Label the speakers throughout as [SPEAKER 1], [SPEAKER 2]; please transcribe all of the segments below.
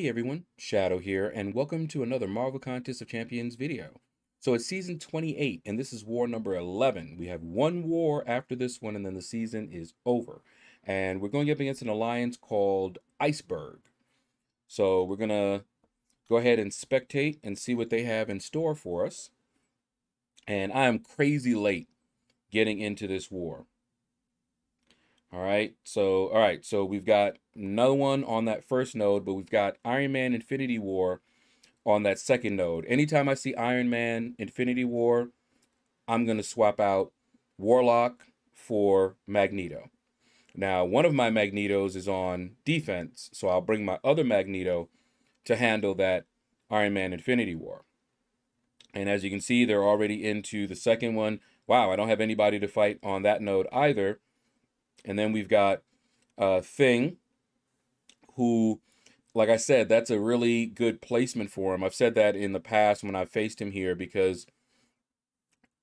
[SPEAKER 1] Hey everyone, Shaedow here, and welcome to another Marvel Contest of Champions video. So it's season 28, and this is war number 11. We have one war after this one, and then the season is over. And we're going up against an alliance called Iceberg. So we're going to go ahead and spectate and see what they have in store for us. And I am crazy late getting into this war. All right, so all right, so we've got another one on that first node, but we've got Iron Man Infinity War on that second node. Anytime I see Iron Man Infinity War, I'm going to swap out Warlock for Magneto. Now, one of my Magnetos is on defense, so I'll bring my other Magneto to handle that Iron Man Infinity War. And as you can see, they're already into the second one. Wow, I don't have anybody to fight on that node either. And then we've got uh, Thing, who like I said, that's a really good placement for him. I've said that in the past when I faced him here because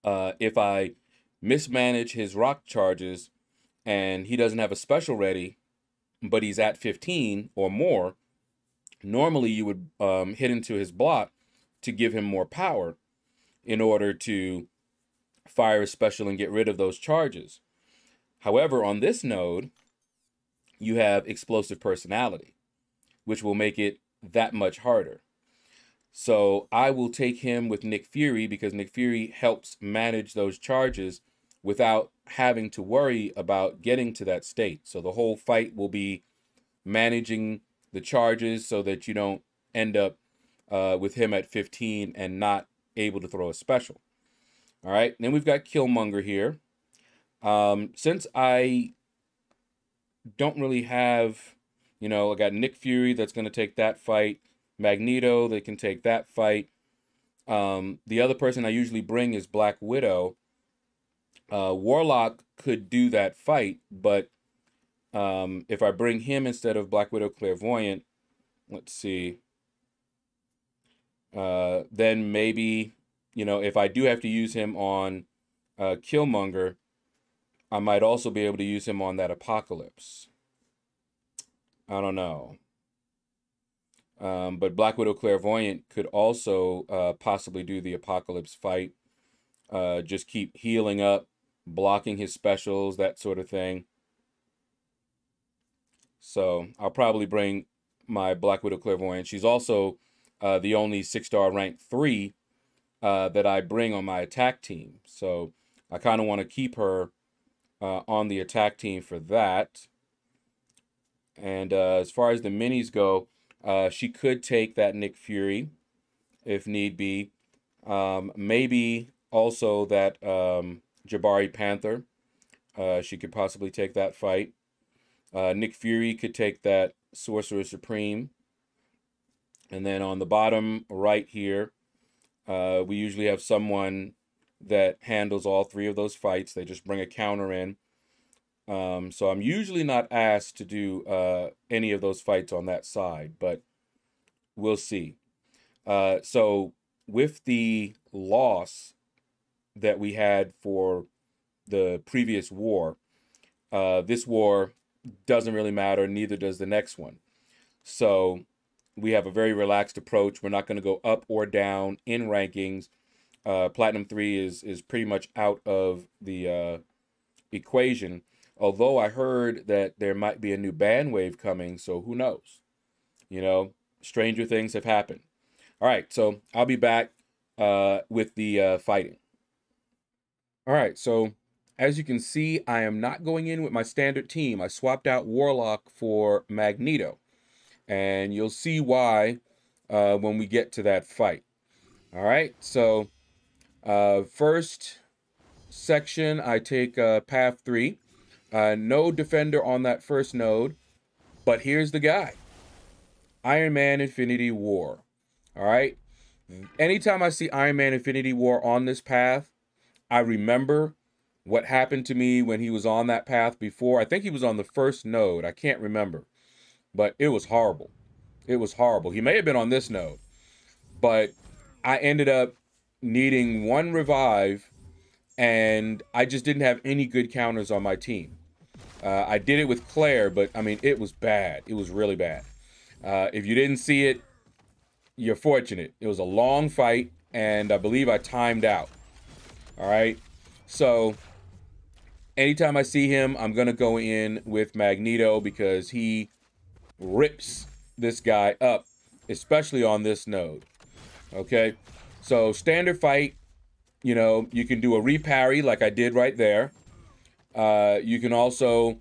[SPEAKER 1] uh, if I mismanage his rock charges and he doesn't have a special ready, but he's at 15 or more, normally you would um, hit into his block to give him more power in order to fire a special and get rid of those charges. However, on this node, you have explosive personality which will make it that much harder. So I will take him with Nick Fury because Nick Fury helps manage those charges without having to worry about getting to that state. So the whole fight will be managing the charges so that you don't end up uh, with him at 15 and not able to throw a special. All right, then we've got Killmonger here. Um, since I don't really have you know, I got Nick Fury that's going to take that fight. Magneto they can take that fight. Um, the other person I usually bring is Black Widow. Uh, Warlock could do that fight, but um, if I bring him instead of Black Widow Clairvoyant, let's see. Uh, then maybe, you know, if I do have to use him on uh, Killmonger, I might also be able to use him on that Apocalypse. I don't know. Um, but Black Widow Clairvoyant could also uh, possibly do the Apocalypse fight. Uh, just keep healing up, blocking his specials, that sort of thing. So I'll probably bring my Black Widow Clairvoyant. She's also uh, the only six star rank three uh, that I bring on my attack team. So I kind of want to keep her uh, on the attack team for that. And uh, as far as the minis go, uh, she could take that Nick Fury if need be. Um, maybe also that um, Jabari Panther. Uh, she could possibly take that fight. Uh, Nick Fury could take that Sorcerer Supreme. And then on the bottom right here, uh, we usually have someone that handles all three of those fights. They just bring a counter in. Um, so I'm usually not asked to do uh, any of those fights on that side, but we'll see. Uh, so with the loss that we had for the previous war, uh, this war doesn't really matter, neither does the next one. So we have a very relaxed approach. We're not going to go up or down in rankings. Uh, Platinum 3 is, is pretty much out of the uh, equation Although I heard that there might be a new band wave coming, so who knows? You know, stranger things have happened. All right, so I'll be back uh, with the uh, fighting. All right, so as you can see, I am not going in with my standard team. I swapped out Warlock for Magneto, and you'll see why uh, when we get to that fight. All right, so uh, first section, I take uh, Path 3. Uh, no defender on that first node, but here's the guy Iron Man Infinity War. All right. Anytime I see Iron Man Infinity War on this path, I remember what happened to me when he was on that path before. I think he was on the first node. I can't remember, but it was horrible. It was horrible. He may have been on this node, but I ended up needing one revive and I just didn't have any good counters on my team. Uh, I did it with Claire, but I mean, it was bad. It was really bad. Uh, if you didn't see it, you're fortunate. It was a long fight, and I believe I timed out. All right. So anytime I see him, I'm going to go in with Magneto because he rips this guy up, especially on this node. Okay. So standard fight, you know, you can do a reparry like I did right there. Uh, you can also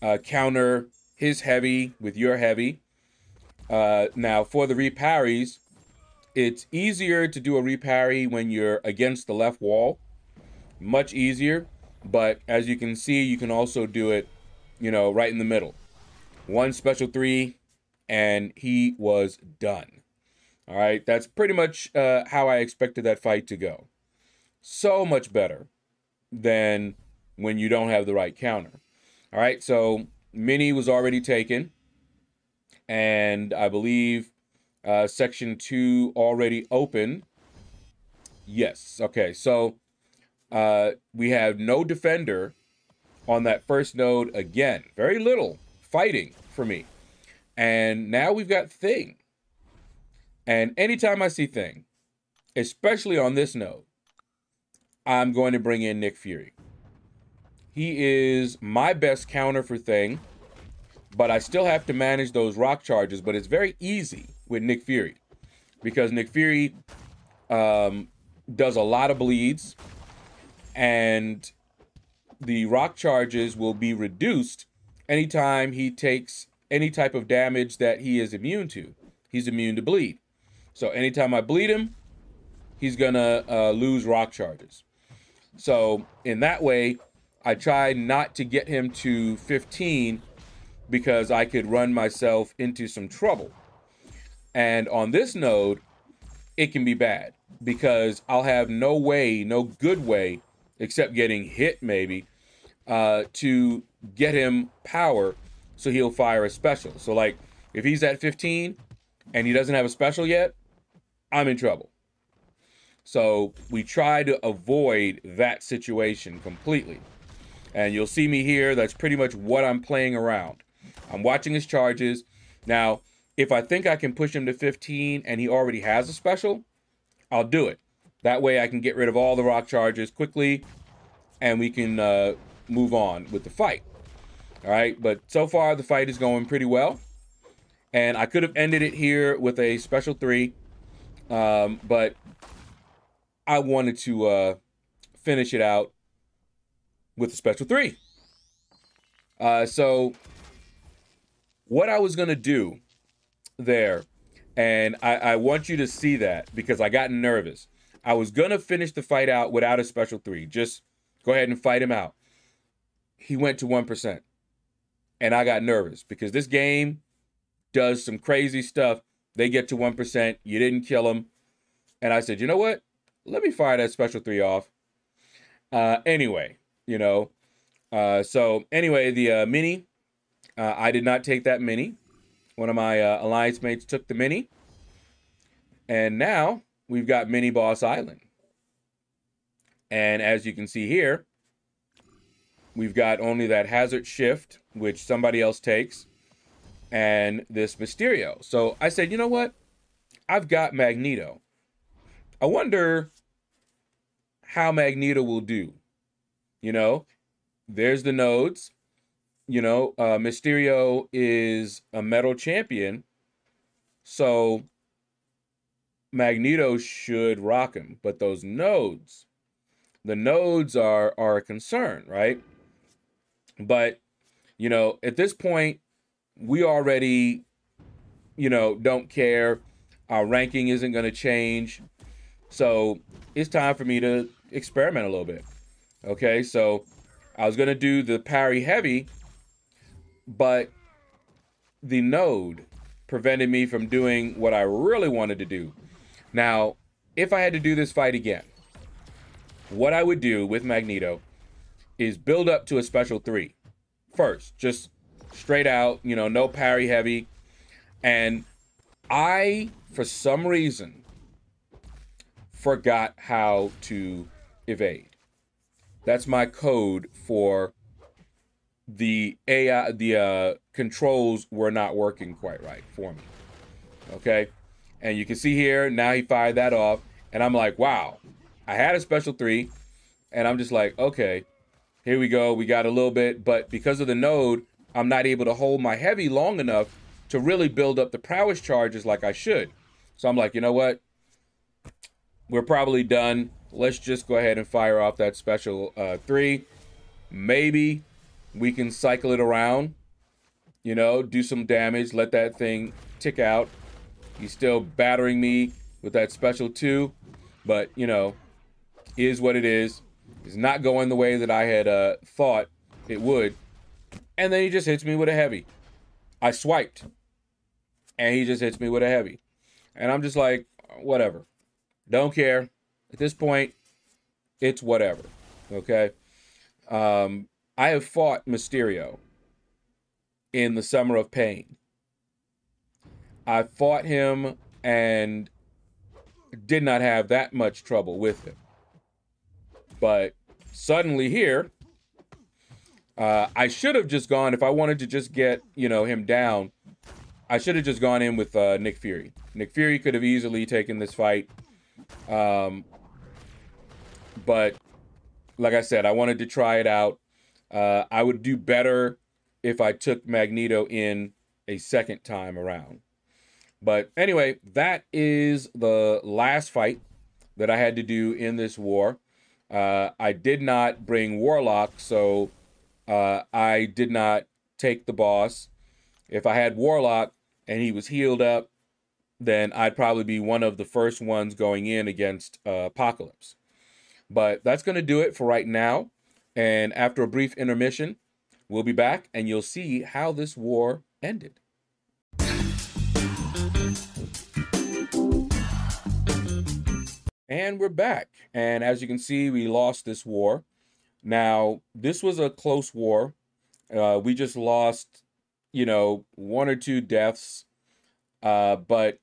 [SPEAKER 1] uh, counter his heavy with your heavy. Uh, now, for the reparries, it's easier to do a reparry when you're against the left wall. Much easier. But as you can see, you can also do it, you know, right in the middle. One special three, and he was done. All right, that's pretty much uh, how I expected that fight to go. So much better than when you don't have the right counter. All right, so Mini was already taken, and I believe uh, section two already open. Yes. Okay. So uh, we have no defender on that first node again. Very little fighting for me. And now we've got Thing. And anytime I see Thing, especially on this node, I'm going to bring in Nick Fury. He is my best counter for Thing, but I still have to manage those rock charges. But it's very easy with Nick Fury because Nick Fury um, does a lot of bleeds and the rock charges will be reduced anytime he takes any type of damage that he is immune to. He's immune to bleed. So anytime I bleed him, he's gonna uh, lose rock charges. So in that way, I try not to get him to 15 because I could run myself into some trouble. And on this node, it can be bad because I'll have no way, no good way except getting hit maybe, uh, to get him power so he'll fire a special. So like if he's at 15 and he doesn't have a special yet, I'm in trouble. So we try to avoid that situation completely. And you'll see me here. That's pretty much what I'm playing around. I'm watching his charges. Now, if I think I can push him to 15 and he already has a special, I'll do it. That way I can get rid of all the rock charges quickly and we can uh, move on with the fight. All right, but so far the fight is going pretty well. And I could have ended it here with a special three, um, but I wanted to uh, finish it out with a special three. Uh, so what I was to do there and I, I want you to see that because I got nervous. I was gonna finish the fight out without a special three. Just go ahead and fight him out. He went to one percent, and I got nervous because this game does some crazy stuff. They get to one percent. You didn't kill him, and I said, you know what? Let me fire that special three off. Uh, anyway, you know. Uh, so anyway, the uh, mini. Uh, I did not take that mini. One of my uh, alliance mates took the mini. And now we've got Mini Boss Island. And as you can see here, we've got only that hazard shift, which somebody else takes, and this Mysterio. So I said, you know what? I've got Magneto. I wonder how Magneto will do. You know, there's the nodes you know, uh, Mysterio is a metal champion, so Magneto should rock him. But those nodes, the nodes are are a concern, right? But you know, at this point, we already, you know, don't care. Our ranking isn't going to change, so it's time for me to experiment a little bit. Okay, so I was going to do the parry heavy but the node prevented me from doing what I really wanted to do. Now, if I had to do this fight again, what I would do with Magneto is build up to a special three first, just straight out, you know, no parry heavy. And I, for some reason, forgot how to evade. That's my code for the AI, the uh, controls were not working quite right for me. Okay. And you can see here, now he fired that off. And I'm like, wow, I had a special three. And I'm just like, okay, here we go. We got a little bit. But because of the node, I'm not able to hold my heavy long enough to really build up the prowess charges like I should. So I'm like, you know what? We're probably done. Let's just go ahead and fire off that special uh, three. Maybe we can cycle it around, you know, do some damage, let that thing tick out. He's still battering me with that special two, but, you know, is what it is. It's not going the way that I had uh, thought it would. And then he just hits me with a heavy. I swiped, and he just hits me with a heavy. And I'm just like, whatever. Don't care. At this point, it's whatever. Okay. Um, I have fought Mysterio in the Summer of Pain. I fought him and did not have that much trouble with him. But suddenly here, uh, I should have just gone if I wanted to just get you know him down. I should have just gone in with uh, Nick Fury. Nick Fury could have easily taken this fight, um, but like I said, I wanted to try it out. Uh, I would do better if I took Magneto in a second time around. But anyway, that is the last fight that I had to do in this war. Uh, I did not bring Warlock, so uh, I did not take the boss. If I had Warlock and he was healed up, then I'd probably be one of the first ones going in against uh, Apocalypse. But that's going to do it for right now. And after a brief intermission, we'll be back and you'll see how this war ended. And we're back. And as you can see, we lost this war. Now, this was a close war. Uh, we just lost, you know, one or two deaths. Uh, but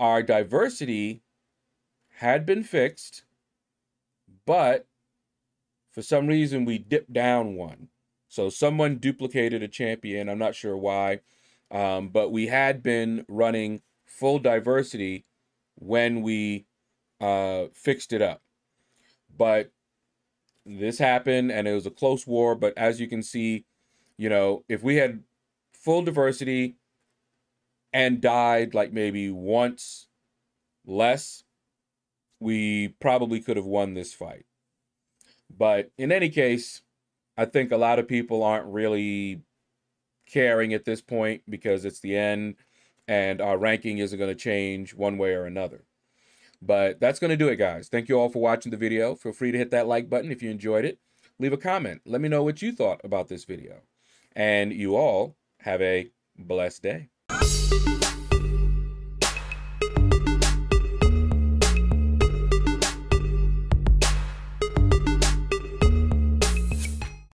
[SPEAKER 1] our diversity had been fixed. But for some reason, we dipped down one. So someone duplicated a champion. I'm not sure why. Um, but we had been running full diversity when we uh, fixed it up. But this happened and it was a close war. But as you can see, you know, if we had full diversity and died like maybe once less, we probably could have won this fight. But in any case, I think a lot of people aren't really caring at this point because it's the end and our ranking isn't going to change one way or another. But that's going to do it, guys. Thank you all for watching the video. Feel free to hit that like button if you enjoyed it. Leave a comment. Let me know what you thought about this video. And you all have a blessed day.